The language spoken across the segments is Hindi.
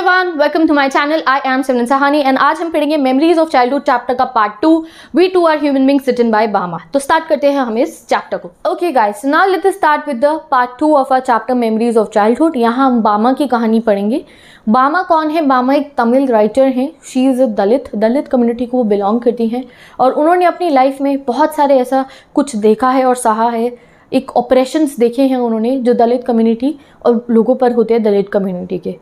Everyone welcome to my channel I am Simran Sahani and आज हम पढ़ेंगे मेमोरीज ऑफ़ चाइल्डहुड चैप्टर का part two we too are human beings written by Bama तो स्टार्ट करते हैं हम इस चैप्टर को. Okay guys now let us start with the part two of our chapter memories of childhood यहाँ हम बामा की कहानी पढ़ेंगे. बामा कौन है? बामा एक तमिल राइटर हैं. She is a Dalit Dalit community को वो बिलोंग करती हैं. और उन्होंने अपनी लाइफ में बहुत सारे ऐसा कुछ देखा है और सहा है. एक ऑपरेशंस देखे हैं उन्होंने जो दलित कम्युनिटी और लोगों पर होते हैं दलित कम्युनिटी के.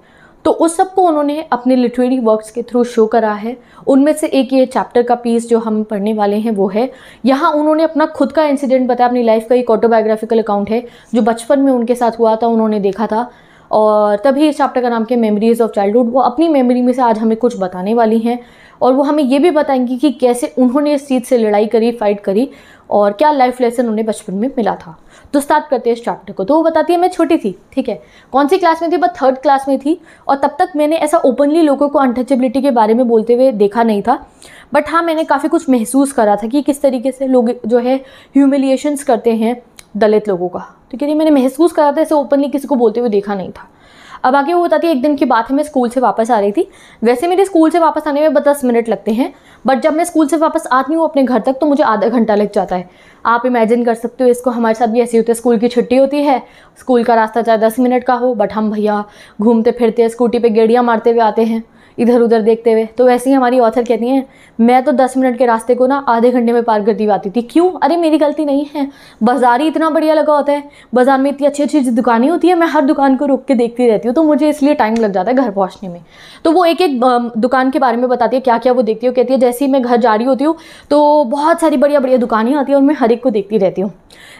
तो उस सबको उन्होंने अपने लिटरेरी वर्क्स के थ्रू शो करा है। उनमें से एक ये चैप्टर का पीस जो हम पढ़ने वाले हैं, वो है। यहाँ उन्होंने अपना खुद का इंसिडेंट बताया, अपनी लाइफ का एक ऑटोबायोग्राफिकल अकाउंट है, जो बचपन में उनके साथ हुआ था, उन्होंने देखा था। और तभी इस चैप्टर का नाम क्या मेमोरीज ऑफ़ चाइल्डहुड वो अपनी मेमोरी में से आज हमें कुछ बताने वाली हैं। और वो हमें ये भी बताएँगी कि कैसे उन्होंने इस चीज़ से लड़ाई करी फाइट करी। और क्या लाइफ लेसन उन्हें बचपन में मिला था? तो स्टार्ट करते हैं इस चैप्टर को। तो वो बताती है, मैं छोटी थी, ठीक है? कौन सी क्लास में थी? बस थर्ड क्लास में थी। और तब तक मैंने ऐसा ओपनली लोगों को अनटचेबिलिटी के बारे में बोलते हुए देखा नहीं था। बट हाँ मैंने काफ़ी कुछ महसूस करा था कि किस तरीके से लोग जो है ह्यूमिलिएशंस करते हैं दलित लोगों का। तो कह मैंने महसूस करा था, ऐसे ओपनली किसी को बोलते हुए देखा नहीं था। अब आगे वो बताती है, एक दिन की बात है, मैं स्कूल से वापस आ रही थी। वैसे मेरे स्कूल से वापस आने में बस दस मिनट लगते हैं बट जब मैं स्कूल से वापस आती हूँ अपने घर तक तो मुझे आधा घंटा लग जाता है। आप इमेजिन कर सकते हो, इसको हमारे साथ भी ऐसी होती है, स्कूल की छुट्टी होती है, स्कूल का रास्ता चाहे दस मिनट का हो बट हम भैया घूमते फिरते स्कूटी पर गेड़ियाँ मारते हुए आते हैं। इधर उधर देखते हुए। तो वैसे ही हमारी ऑथर कहती हैं, मैं तो दस मिनट के रास्ते को ना आधे घंटे में पार करती आती थी। क्यों? अरे मेरी गलती नहीं है। बाज़ार ही इतना बढ़िया लगा होता है। बाज़ार में इतनी अच्छी अच्छी दुकानें होती है, मैं हर दुकान को रुक के देखती रहती हूँ तो मुझे इसलिए टाइम लग जाता है घर पहुँचने में। तो वो एक एक दुकान के बारे में बताती है क्या क्या वो देखती हूँ। कहती है, जैसे ही मैं घर जा रही होती हूँ तो बहुत सारी बढ़िया बढ़िया दुकानें आती हैं और मैं हर एक को देखती रहती हूँ।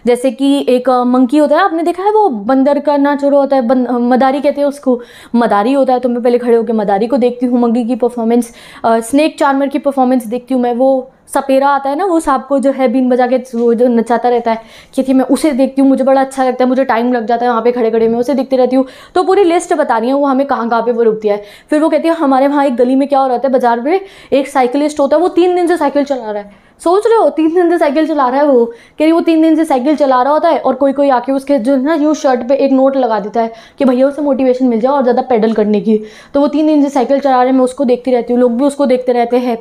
जैसे कि एक मंकी होता है, आपने देखा है वो? बंदर का ना चोरो होता है मदारी कहते हैं उसको। मदारी होता है तो मैं पहले खड़े होकर मदारी को देखती हूँ मंगी की परफॉर्मेंस स्नेक चार्मर की परफॉर्मेंस देखती हूँ मैं, वो सपेरा आता है ना, वो सांप को जो है बीन बजा के वो जो नचाता रहता है थी मैं उसे देखती हूँ, मुझे बड़ा अच्छा लगता है, मुझे टाइम लग जाता है, वहाँ पे खड़े खड़े में उसे देखती रहती हूँ तो पूरी लिस्ट बता रही है, वो हमें कहाँ कहाँ पे वो रुकती है। फिर वो कहती है, हमारे वहाँ एक गली में क्या हो रहा है बाज़ार में एक साइकिलिस्ट होता है, वो तीन दिन से साइकिल चला रहा है। सोच रहे हो, तीन दिन से साइकिल चला रहा है वो। रही, वो तीन दिन से साइकिल चला रहा होता है और कोई कोई आके उसके जो है ना, यूँ शर्ट पे एक नोट लगा देता है कि भैया, उसे मोटिवेशन मिल जाए और ज़्यादा पैडल करने की। तो वो तीन दिन से साइकिल चला रहे हैं, मैं उसको देखती रहती हूँ, लोग भी उसको देखते रहते हैं।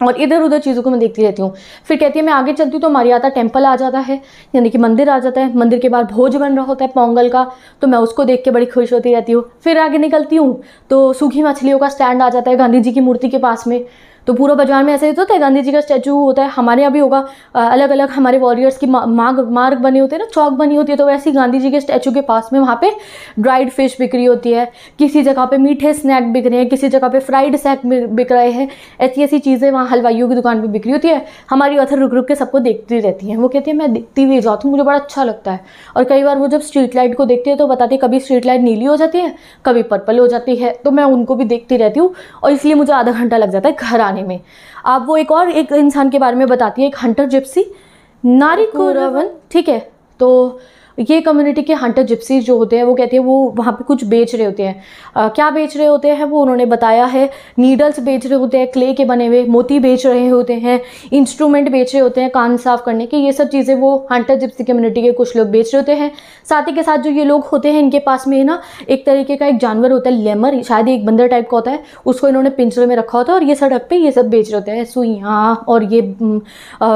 और इधर उधर चीज़ों को मैं देखती रहती हूँ। फिर कहती है, मैं आगे चलती हूँ तो मारियाता टेंपल आ जाता है, यानी कि मंदिर आ जाता है। मंदिर के बाद भोज बन रहा होता है पोंगल का तो मैं उसको देख के बड़ी खुश होती रहती हूँ। फिर आगे निकलती हूँ तो सूखी मछलियों का स्टैंड आ जाता है गांधी जी की मूर्ति के पास में। तो पूरा बाज़ार में ऐसा तो होता है गांधी जी का स्टैचू होता है, हमारे यहाँ भी होगा। अलग अलग हमारे वॉरियर्स की मार्ग मार्ग बने होते हैं ना, चौक बनी होती है तो वैसे ही गांधी जी के स्टैचू के पास में वहाँ पे ड्राइड फ़िश बिक रही होती है। किसी जगह पे मीठे स्नैक बिक रहे हैं, किसी जगह पे फ्राइड स्नैक बिक रहे हैं ऐसी ऐसी चीज़ें वहाँ हलवाइयों की दुकान पर बिक रही होती है। हमारी ऑथर रुक रुक के सबको देखती रहती हैं। वो कहती है, मैं देखती हुई जाती हूँ, मुझे बड़ा अच्छा लगता है। और कई बार वो जब स्ट्रीट लाइट को देखती है तो बताती है, कभी स्ट्रीट लाइट नीली हो जाती है, कभी पर्पल हो जाती है। तो मैं उनको भी देखती रहती हूँ, और इसलिए मुझे आधा घंटा लग जाता है घर आने में। आप वो एक और एक इंसान के बारे में बताती है एक हंटर जिप्सी नारी को रवन ठीक है तो ये कम्युनिटी के हंटर जिप्सीज जो होते हैं वो कहते हैं वो वहाँ पे कुछ बेच रहे होते हैं। आ, क्या बेच रहे होते हैं वो उन्होंने बताया है। नीडल्स बेच रहे होते हैं क्ले के बने हुए मोती बेच रहे होते हैं इंस्ट्रूमेंट बेच रहे होते हैं कान साफ़ करने के ये सब चीज़ें वो हंटर जिप्सी कम्युनिटी के कुछ लोग बेच रहे होते हैं। साथ ही के साथ जो ये लोग होते हैं इनके पास में ना एक तरीके का एक जानवर होता है लेमर शायद एक बंदर टाइप का होता है उसको इन्होंने पिंजरे में रखा होता है और ये सड़क पर ये सब बेच रहे होते हैं। सुइयाँ और ये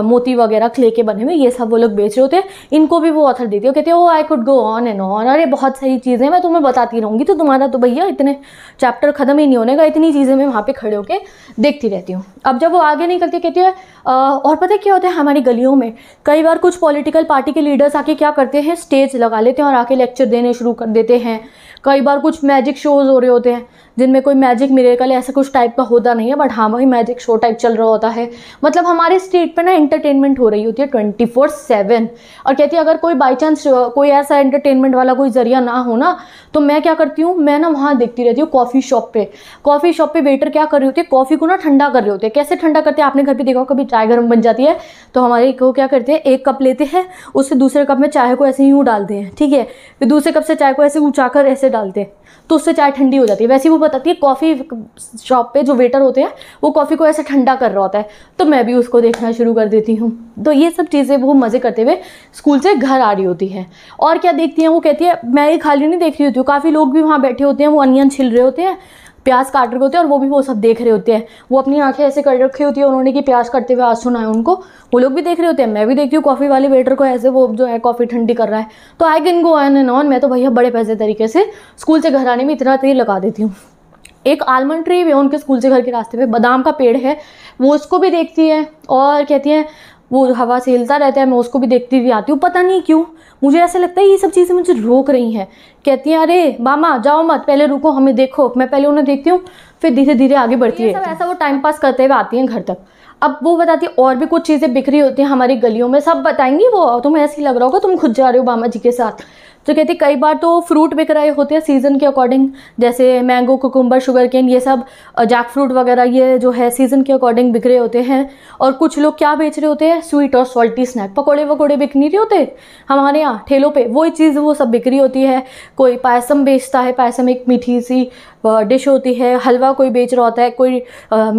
मोती वगैरह क्ले के बने हुए ये सब वो लोग बेच रहे होते हैं। इनको भी वो ऑथर देती है कहते हैं ओ I could go on and on अरे, बहुत सही चीज़ें मैं तुम्हें बताती रहूँगी तो तुम्हारा तो भैया इतने चैप्टर ख़त्म ही नहीं होने का, इतनी चीज़ें मैं वहाँ पे खड़े होकर देखती रहती हूँ। अब जब वो आगे नहीं करती कहती है और पता क्या होता है हमारी गलियों में? कई बार कुछ पॉलिटिकल पार्टी के लीडर्स आके क्या करते हैं? स्टेज लगा लेते हैं और आके लेक्चर देने शुरू कर देते हैं। कई बार कुछ मैजिक शोज़ हो रहे होते हैं। जिनमें कोई मैजिक मिरेकल ऐसा कुछ टाइप का होता नहीं है बट हाँ वही मैजिक शो टाइप चल रहा होता है। मतलब हमारे स्ट्रीट पर ना इंटरटेनमेंट हो रही होती है ट्वेंटी फोर सेवन और कहती है, अगर कोई बाई चांस कोई ऐसा एंटरटेनमेंट वाला कोई ज़रिया ना हो ना तो मैं क्या करती हूँ, मैं ना वहाँ देखती रहती हूँ कॉफ़ी शॉप पे। कॉफ़ी शॉप पे वेटर क्या कर रही होती है कॉफ़ी को ना ठंडा कर रहे होते हैं। कैसे ठंडा करते हैं? आपने घर पर देखा कभी चाय गर्म बन जाती है तो हमारे को क्या करते हैं, एक कप लेते हैं, उससे दूसरे कप में चाय को ऐसे यूँ डालते हैं, ठीक है? फिर दूसरे कप से चाय को ऐसे ऊँचा ऐसे डालते हैं तो उससे चाय ठंडी हो जाती है। वैसे वो बताती है कॉफ़ी शॉप पे जो वेटर होते हैं, वो कॉफ़ी को ऐसे ठंडा कर रहा होता है। तो मैं भी उसको देखना शुरू कर देती हूँ। तो ये सब चीज़ें वो मज़े करते हुए स्कूल से घर आ रही होती हैं। और क्या देखती हैं, वो कहती है, मैं ये खाली नहीं देख रही होती हूँ। काफ़ी लोग भी वहाँ बैठे होते हैं, वो अनियन छिल रहे होते हैं, प्याज काट रहे होते हैं और वो भी वो सब देख रहे होते हैं। वो अपनी आँखें ऐसे कर रखी होती है उन्होंने कि प्याज काटते हुए आज सुना है उनको। वो लोग भी देख रहे होते हैं। मैं भी देखती हूँ कॉफ़ी वाले वेटर को ऐसे वो जो है कॉफ़ी ठंडी कर रहा है। तो I can go and and on मैं तो भैया बड़े पैसे तरीके से स्कूल से घर आने में इतना तेल लगा देती हूँ। एक आलमंड ट्री भी है उनके स्कूल से घर के रास्ते पे बादाम का पेड़ है वो उसको भी देखती है और कहती है वो हवा से हिलता रहता है मैं उसको भी देखती हुई आती हूँ पता नहीं क्यों मुझे ऐसा लगता है ये सब चीज़ें मुझे रोक रही हैं। कहती हैं अरे मामा जाओ मत पहले रुको हमें देखो मैं पहले उन्हें देखती हूँ फिर धीरे धीरे आगे बढ़ती है। ऐसा वो टाइम पास करते हुए आती हैं घर तक। अब वो बताती है और भी कुछ चीज़ें बिखरी होती हैं हमारी गलियों में सब बताएँगी वो तुम्हें ऐसे ही लग रहा होगा तुम खुद जा रहे हो मामा जी के साथ। तो हैं कई बार तो फ्रूट बिक रहे होते हैं सीज़न के अकॉर्डिंग जैसे मैंगो कुकुम्बर शुगर केन ये सब जैक फ्रूट वगैरह ये जो है सीज़न के अकॉर्डिंग बिक रहे होते हैं। और कुछ लोग क्या बेच रहे होते हैं? स्वीट और सॉल्टी स्नैक पकौड़े वकौड़े बिक नहीं रहे होते? हमारे यहाँ ठेलों पर वही चीज़ वो सब बिक रही होती है। कोई पायसम बेचता है, पायसम एक मीठी सी डिश होती है, हलवा कोई बेच रहा होता है, कोई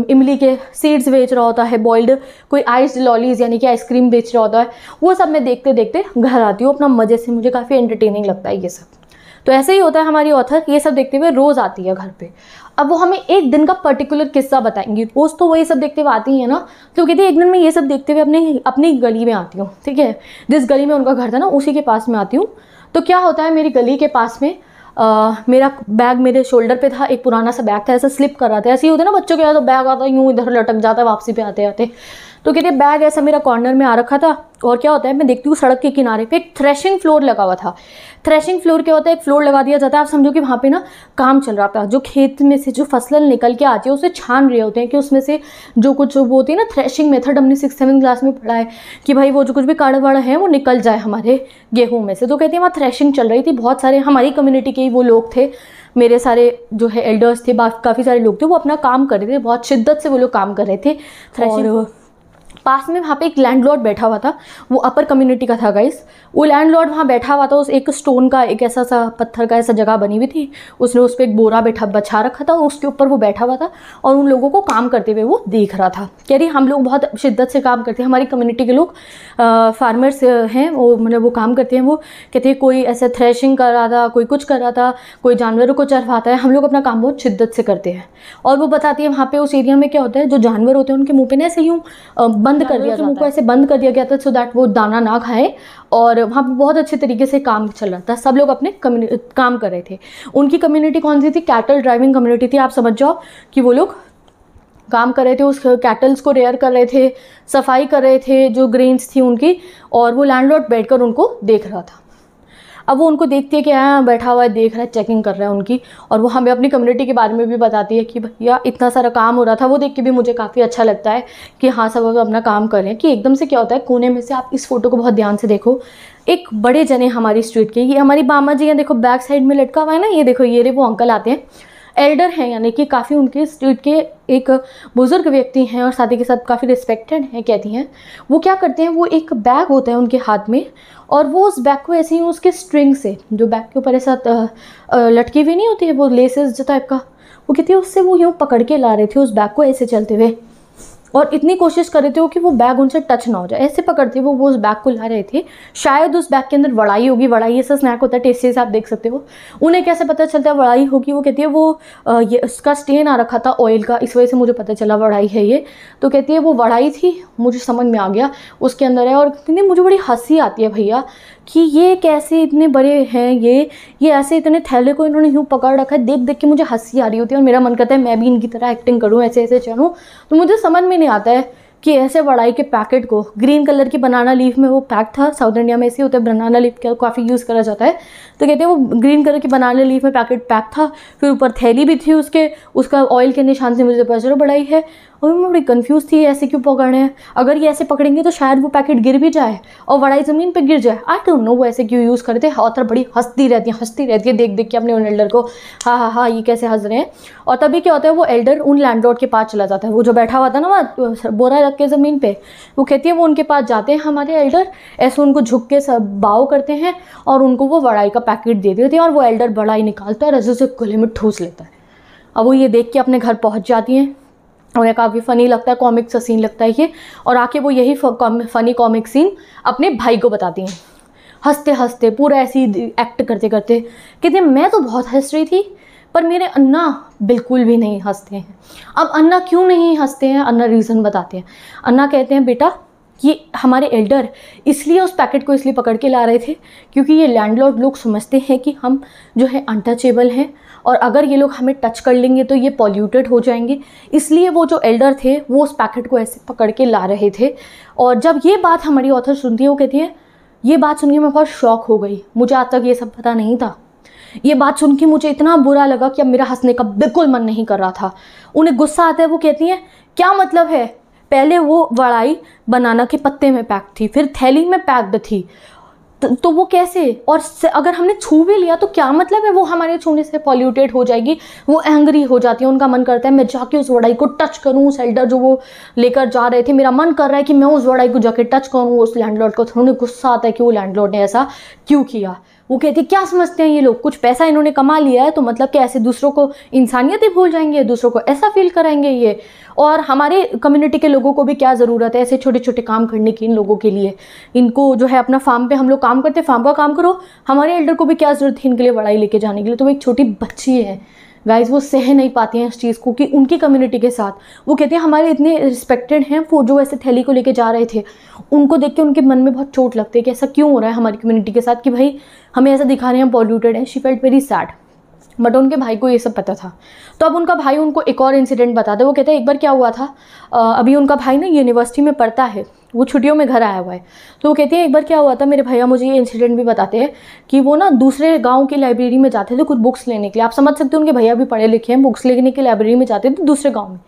इमली के सीड्स बेच रहा होता है बॉइल्ड कोई आइस लॉलीज यानी कि आइसक्रीम बेच रहा होता है, वो सब मैं देखते देखते घर आती हूँ, अपना मज़े से मुझे काफ़ी एंटरटेनिंग लगता है ये सब। तो ऐसे ही होता है हमारी ऑथर ये सब देखते हुए रोज़ आती है घर पे। अब वो हमें एक दिन का पर्टिकुलर किस्सा बताएँगी। रोज़ तो वो ये सब देखते हुए आती है ना तो कहती है, एक दिन मैं ये सब देखते हुए अपने, अपनी गली में आती हूँ, ठीक है? जिस गली में उनका घर था ना, उसी के पास में आती हूँ। तो क्या होता है, मेरी गली के पास में आ, मेरा बैग मेरे शोल्डर पे था एक पुराना सा बैग था ऐसा स्लिप कर रहा था ऐसे ही होता ना बच्चों के यहाँ तो बैग आता यूँ इधर लटक जाता है वापसी पे आते आते तो कहते बैग ऐसा मेरा कॉर्नर में आ रखा था और क्या होता है, मैं देखती हूँ सड़क के किनारे पे एक थ्रेशिंग फ्लोर लगा हुआ था। थ्रेशिंग फ्लोर क्या होता है, एक फ्लोर लगा दिया जाता है। आप समझो कि वहाँ पे ना काम चल रहा था। जो खेत में से जो फ़सल निकल के आती है, उसे छान रहे होते हैं कि उसमें से जो कुछ वो होती है ना थ्रेशिंग मेथड हमने सिक्स सेवन क्लास में पढ़ा है कि भाई वो जो कुछ भी काड़ा वाड़ा है, वो निकल जाए हमारे गेहूँ में से। तो कहते हैं, वहाँ थ्रेशिंग चल रही थी। बहुत सारे हमारी कम्युनिटी के वो लोग थे। मेरे सारे जो है एल्डर्स थे काफ़ी सारे लोग थे, वो अपना काम कर रहे थे। बहुत शिद्दत से वो लोग काम कर रहे थे। थ्रेशिंग पास में वहाँ पे एक लैंडलॉर्ड बैठा हुआ था, वो अपर कम्युनिटी का था गाइस वो लैंडलॉर्ड वहाँ बैठा हुआ था, उस एक स्टोन का एक ऐसा सा पत्थर का ऐसा जगह बनी हुई थी, उसने उस पर एक बोरा बैठा, बछा रखा था उसके ऊपर वो बैठा हुआ था और उन लोगों को काम करते हुए वो देख रहा था। कह रही, हम लोग बहुत शिद्दत से काम करते हैं, हमारी कम्युनिटी के लोग फार्मर्स हैं, वो मतलब वो काम करते हैं, वो कहते हैं, कोई ऐसे थ्रेशिंग कर रहा था, कोई कुछ कर रहा था, कोई जानवरों को चरवाता है, हम लोग अपना काम बहुत शिद्दत से करते हैं। और वो बताती है, वहाँ पे उस एरिया में क्या होता है, जो जानवर होते हैं, उनके मुँह पे ना ऐसे यूँ बंद कर दिया मुँह को ऐसे बंद कर दिया गया था सो दैट वो दाना ना खाए और वहाँ पर बहुत अच्छे तरीके से काम चल रहा था। सब लोग अपने काम कर रहे थे। उनकी कम्युनिटी कौन सी थी? कैटल ड्राइविंग कम्युनिटी थी। आप समझ जाओ कि वो लोग काम कर रहे थे उस कैटल्स को रेयर कर रहे थे सफ़ाई कर रहे थे जो ग्रेन्स थी उनकी और वो लैंडलॉर्ड बैठकर उनको देख रहा था। अब वो उनको देखती है कि हाँ बैठा हुआ है, देख रहा है चेकिंग कर रहा है उनकी। और वो हमें अपनी कम्युनिटी के बारे में भी बताती है कि, भैया, इतना सारा काम हो रहा था। वो देख के भी मुझे काफ़ी अच्छा लगता है कि हाँ सब अपना काम करें कि एकदम से क्या होता है, कोने में से आप इस फ़ोटो को बहुत ध्यान से देखो। एक बड़े जने हमारी स्ट्रीट के, ये हमारी मामा जी हैं, देखो बैक साइड में लटका हुआ है ना, ये देखो, ये रे, वो अंकल आते हैं। एल्डर हैं, यानी कि काफ़ी उनके स्टेट के एक बुज़ुर्ग व्यक्ति हैं और साथी के साथ काफ़ी रिस्पेक्टेड हैं, कहती हैं। वो क्या करते हैं, वो एक बैग होता है उनके हाथ में और वो उस बैग को ऐसे ही उसके स्ट्रिंग से, जो बैग के ऊपर ऐसा लटकी हुई नहीं होती है, वो लेसेस जो टाइप का, वो कहती है, उससे वो यूँ पकड़ के ला रहे थे उस बैग को ऐसे चलते हुए। और इतनी कोशिश कर रहे थे वो कि वो बैग उनसे टच ना हो जाए। ऐसे पकड़ते वो वो उस बैग को ला रहे थे। शायद उस बैग के अंदर वड़ाई होगी। वड़ाई ऐसा स्नैक होता है टेस्टी से आप देख सकते हो। उन्हें कैसे पता चलता है वड़ाई होगी? वो कहती है, वो ये उसका स्टेन आ रखा था ऑयल का, इस वजह से मुझे पता चला वड़ाई है ये। तो कहती है, वो वड़ाई थी, मुझे समझ में आ गया, उसके अंदर है। और कहती मुझे बड़ी हँसी आती है भैया। कि ये कैसे इतने बड़े हैं ये? ये ऐसे इतने थैले को इन्होंने यूँ पकड़ रखा है। देख देख के मुझे हँसी आ रही होती है और मेरा मन करता है मैं भी इनकी तरह एक्टिंग करूँ, ऐसे ऐसे चलूँ। तो मुझे समझ में नहीं आता है कि ऐसे बड़ाई के पैकेट को ग्रीन कलर की बनाना लीफ में वो पैक था साउथ इंडिया में ऐसे होता है बनाना लीफ का काफ़ी यूज़ करा जाता है। तो कहते हैं वो ग्रीन कलर की बनाना लीफ में पैकेट पैक था, फिर ऊपर थैली भी थी उसके, उसका ऑयल के निशान से मुझे पता चलो बड़ाई है। और मैं बड़ी कन्फ्यूज़ थी, ऐसे क्यों पकड़ हैं? अगर ये ऐसे पकड़ेंगे तो शायद वो पैकेट गिर भी जाए और वड़ाई ज़मीन पे गिर जाए। आई डोंट नो वो ऐसे क्यों यूज़ करते हैं। ऑथर बड़ी हंसती रहती है, हंसती रहती है। देख देख के अपने उन एल्डर को हाँ हाँ हाँ ये कैसे हंस रहे हैं? और तभी क्या होता है, वो एल्डर उन लैंडलॉर्ड के पास चला जाता है। वो जो बैठा हुआ था ना वहाँ बोरा रख के ज़मीन पर वो कहती है, वो उनके पास जाते हैं हमारे एल्डर ऐसे उनको झुक के सब बाव करते हैं और उनको वो वड़ाई का पैकेट दे देते हैं और वो एल्डर बड़ाई निकालता है रजू से गले में ठूस लेता है। अब वो ये देख के अपने घर पहुँच जाती हैं। उन्हें काफ़ी फ़नी लगता है कॉमिक सा सीन लगता है ये। और आके वो यही फ़नी कॉमिक सीन अपने भाई को बताती हैं। हँसते हँसते, पूरा ऐसी एक्ट करते करते कहते मैं तो बहुत हंस रही थी, पर मेरे अन्ना बिल्कुल भी नहीं हँसते हैं। अब अन्ना क्यों नहीं हँसते हैं? अन्ना रीज़न बताते हैं। अन्ना कहते हैं, बेटा ये हमारे एल्डर इसलिए उस पैकेट को इसलिए पकड़ के ला रहे थे क्योंकि ये लैंडलॉर्ड लोग समझते हैं कि हम जो है अनटचेबल हैं और अगर ये लोग हमें टच कर लेंगे तो ये पॉल्यूटेड हो जाएँगे। इसलिए वो जो एल्डर थे, वो उस पैकेट को ऐसे पकड़ के ला रहे थे। और जब ये बात हमारी ऑथर सुनती है, वो कहती है, ये बात सुन के मैं बहुत शौक हो गई। मुझे आज तक ये सब पता नहीं था। ये बात सुन के मुझे इतना बुरा लगा कि अब मेरा हंसने का बिल्कुल मन नहीं कर रहा था। उन्हें गुस्सा आता है, वो कहती हैं, क्या मतलब है? पहले वो वड़ाई बनाना के पत्ते में पैक थी फिर थैली में पैक्ड थी। तो, तो वो कैसे? और अगर हमने छू भी लिया तो क्या मतलब है? वो हमारे छूने से पॉल्यूटेड हो जाएगी वो एंग्री हो जाती है उनका मन करता है मैं जाके उस वड़ाई को टच करूँ उस एल्डर जो वो लेकर जा रहे थे मेरा मन कर रहा है कि मैं उस वड़ाई को जाके टच करूँ उस लैंडलॉर्ड को थोड़ा गुस्सा आता है कि वो लैंडलॉर्ड ने ऐसा क्यों किया? वो कहती, क्या समझते हैं ये लोग? कुछ पैसा इन्होंने कमा लिया है तो मतलब कि ऐसे दूसरों को इंसानियत ही भूल जाएँगे? दूसरों को ऐसा फील कराएँगे ये? और हमारे कम्युनिटी के लोगों को भी क्या ज़रूरत है ऐसे छोटे छोटे काम करने की इन लोगों के लिए? इनको जो है अपना फार्म पे हम लोग काम करते हैं फार्म का काम करो। हमारे एल्डर को भी क्या ज़रूरत है इनके लिए बड़ाई लेके जाने के लिए? तो वो एक छोटी बच्ची है। गाइज़ वो सह नहीं पाती हैं इस चीज़ को कि उनकी कम्युनिटी के साथ। वो कहते हैं, हमारे इतने रिस्पेक्टेड हैं, वो जो ऐसे थैली को लेके जा रहे थे, उनको देख के उनके मन में बहुत चोट लगती है कि ऐसा क्यों हो रहा है हमारी कम्युनिटी के साथ कि भाई, हमें ऐसा दिखा रहे हैं पॉल्यूटेड है she felt very sad but उनके भाई को ये सब पता था। तो अब उनका भाई उनको एक और इंसिडेंट बताता है वो कहते हैं, एक बार क्या हुआ था? अभी उनका भाई ना यूनिवर्सिटी में पढ़ता है वो छुट्टियों में घर आया हुआ है। तो वो कहते हैं, एक बार क्या हुआ था, मेरे भैया मुझे ये इंसिडेंट भी बताते हैं कि वो ना दूसरे गाँव की लाइब्रेरी में जाते थे कुछ बुक्स लेने के लिए। आप समझ सकते हैं, उनके भैया भी पढ़े लिखे हैं बुक्स लेने की लाइब्रेरी में जाते थे दूसरे गाँव में।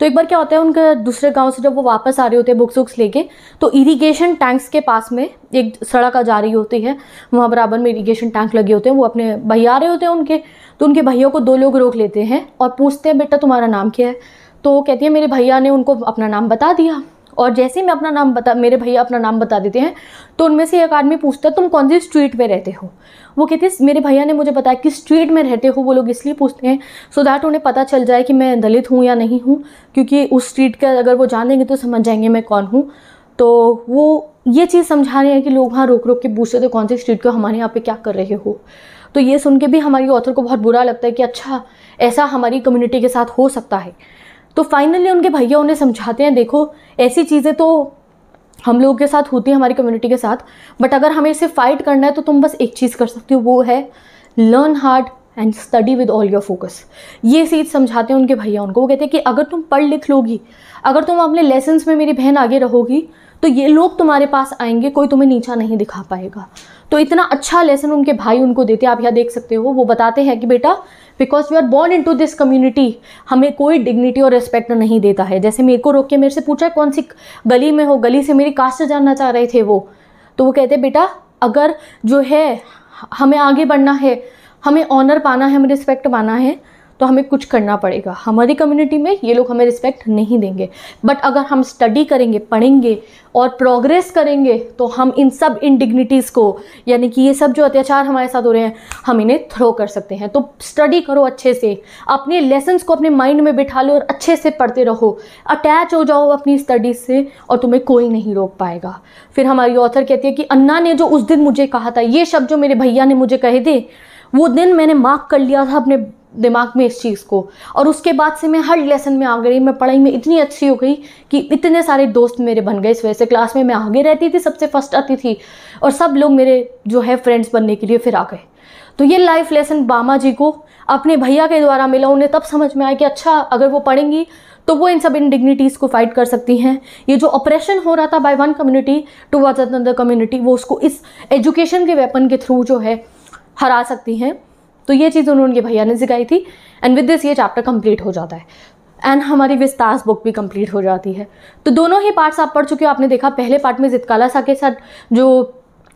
तो एक बार क्या होता है, उनके दूसरे गाँव से जब वो वापस आ रहे होते हैं बुक्स वुक्स लेके तो इरीगेशन टैंक्स के पास में एक सड़क आ जा रही होती है। वहाँ बराबर में इरीगेशन टैंक लगे होते हैं, वो अपने भैया आ रहे होते हैं उनके। तो उनके भैया को दो लोग रोक लेते हैं और पूछते हैं, बेटा, तुम्हारा नाम क्या है? तो कहती है, मेरे भैया ने उनको अपना नाम बता दिया। और जैसे ही मैं अपना नाम बता, मेरे भैया अपना नाम बता देते हैं तो उनमें से एक आदमी पूछता है, तुम कौन सी स्ट्रीट में रहते हो? वो कहते हैं, मेरे भैया ने मुझे बताया कि स्ट्रीट में रहते हो, वो लोग इसलिए पूछते हैं सो दैट उन्हें पता चल जाए कि मैं दलित हूँ या नहीं हूँ, क्योंकि उस स्ट्रीट का अगर वो जानेंगे तो समझ जाएँगे मैं कौन हूँ। तो वो ये चीज़ समझा रहे हैं कि लोग वहाँ रोक रोक के पूछते थे कौन सी स्ट्रीट को हमारे यहाँ पे क्या कर रहे हो? तो ये सुन के भी हमारी ऑथर को बहुत बुरा लगता है कि अच्छा ऐसा हमारी कम्युनिटी के साथ हो सकता है। तो फाइनली उनके भैया उन्हें समझाते हैं, देखो, ऐसी चीज़ें तो हम लोगों के साथ होती है, हमारी कम्युनिटी के साथ बट अगर हमें इसे फाइट करना है तो तुम बस एक चीज़ कर सकते हो, वो है learn hard and study with all your focus ये चीज़ समझाते हैं उनके भैया उनको। वो कहते हैं कि अगर तुम पढ़ लिख लोगी, अगर तुम अपने लेसन्स में मेरी बहन आगे रहोगी तो ये लोग तुम्हारे पास आएँगे, कोई तुम्हें नीचा नहीं दिखा पाएगा। तो इतना अच्छा लेसन उनके भाई उनको देते आप यहाँ देख सकते हो, वो बताते हैं कि बेटा because you are born into this community हमें कोई डिग्निटी और रिस्पेक्ट नहीं देता है। जैसे मेरे को रोक के मेरे से पूछा, कौन सी गली में हो? गली से मेरी कास्ट जानना चाह रहे थे वो? तो वो कहते, बेटा, अगर जो है, हमें आगे बढ़ना है, हमें ऑनर पाना है, हमें रिस्पेक्ट पाना है तो हमें कुछ करना पड़ेगा। हमारी कम्युनिटी में ये लोग हमें रिस्पेक्ट नहीं देंगे। बट अगर हम स्टडी करेंगे, पढ़ेंगे और प्रोग्रेस करेंगे तो हम इन सब इनडिग्निटीज़ को, यानी कि ये सब जो अत्याचार हमारे साथ हो रहे हैं, हम इन्हें थ्रो कर सकते हैं। तो स्टडी करो अच्छे से। अपने लेसन्स को अपने माइंड में बिठा लो और अच्छे से पढ़ते रहो। अटैच हो जाओ अपनी स्टडीज़ से और तुम्हें कोई नहीं रोक पाएगा। फिर हमारी ऑथर कहती है कि, अन्ना ने जो उस दिन मुझे कहा था, ये शब्द जो मेरे भैया ने मुझे कहे थे, वो दिन मैंने मार्क कर लिया था अपने दिमाग में इस चीज़ को। और उसके बाद से मैं हर लेसन में आ गई मैं पढ़ाई में इतनी अच्छी हो गई कि इतने सारे दोस्त मेरे बन गए इस वजह से। क्लास में मैं आगे रहती थी, सबसे फ़र्स्ट आती थी और सब लोग मेरे जो है फ्रेंड्स बनने के लिए फिर आ गए। तो ये लाइफ लेसन बामा जी को अपने भैया के द्वारा मिला, उन्हें तब समझ में आया कि अच्छा अगर वो पढ़ेंगी तो वो इन सब इंडिग्निटीज़ को फाइट कर सकती हैं। ये जो ऑपरेशन हो रहा था by one community towards another community वो उसको इस एजुकेशन के वेपन के थ्रू जो है, हरा सकती हैं। तो ये चीज़ उन्होंने उनके भैया ने सिखाई थी। एंड विद दिस ये चैप्टर कंप्लीट हो जाता है। एंड हमारी विस्तास बुक भी कंप्लीट हो जाती है। तो दोनों ही पार्ट्स आप पढ़ चुके हो, आपने देखा पहले पार्ट में जितकाला सा के साथ जो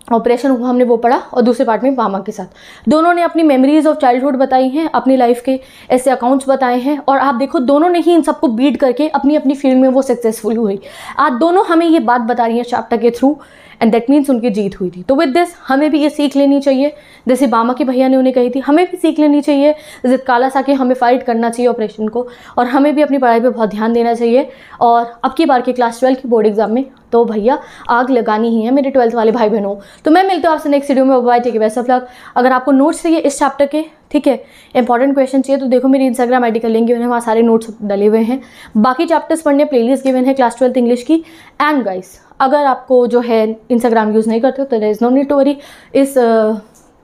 ऑपरेशन हुआ हमने वो पढ़ा और दूसरे पार्ट में मामा के साथ। दोनों ने अपनी मेमोरीज ऑफ़ चाइल्डहुड बताई हैं, अपनी लाइफ के ऐसे अकाउंट्स बताए हैं और आप देखो दोनों ने ही इन सबको बीट करके अपनी अपनी फ़ील्ड में वो सक्सेसफुल हुई। आज दोनों हमें ये बात बता रही हैं चैप्टर के थ्रू एंड दैट मीन्स उनकी जीत हुई थी। तो विद दिस हमें भी ये सीख लेनी चाहिए। जैसे बामा के भैया ने उन्हें कही थी, हमें भी सीख लेनी चाहिए। जिद काला सा के हमें फाइट करना चाहिए ऑपरेशन को। और हमें भी अपनी पढ़ाई पर बहुत ध्यान देना चाहिए। और अब की बार के क्लास ट्वेल्व की बोर्ड एग्ज़ाम में तो भैया, आग लगानी ही है मेरे ट्वेल्थ वाले भाई बहनों तो मैं मिलती हूँ आपसे नेक्स्ट वीडियो में। Bye take best of luck अगर आपको नोट्स चाहिए इस चैप्टर के ठीक है? इंपॉर्टेंट क्वेश्चन चाहिए तो देखो मेरी इंस्टाग्राम आई डी का लिंक गिवन है, वहाँ सारे नोट्स डले हुए हैं। बाकी चैप्टर्स पढ़ने प्लेलिस्ट गिवन है क्लास ट्वेल्थ इंग्लिश की। एंड गाइस अगर आपको जो है इंस्टाग्राम यूज़ नहीं करते हो तो there is no need to worry इस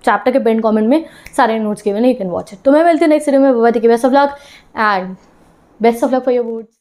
चैप्टर के पेंट कॉमेंट में सारे नोट्स गिवन है यू कैन वॉच इट तो मैं मिलती हूँ नेक्स्ट वीडियो में। Best of luck and best of luck for your woods